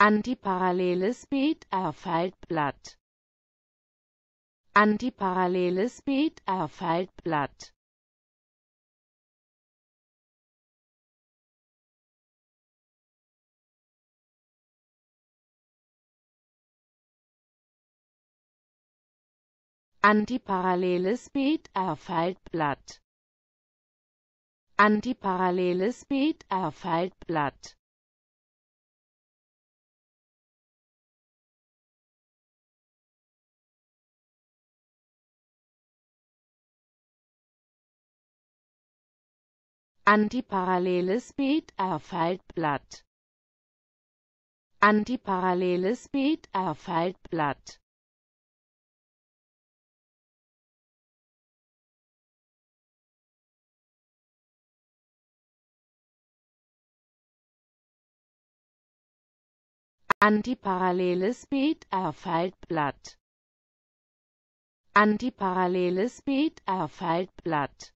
Antiparalleles Beet Faltblatt Antiparalleles Beet Faltblatt Antiparalleles Beet Faltblatt Antiparalleles Beet Faltblatt Antiparalleles Beet Faltblatt Antiparalleles Beet Faltblatt Antiparalleles Beet Faltblatt Antiparalleles Beet Faltblatt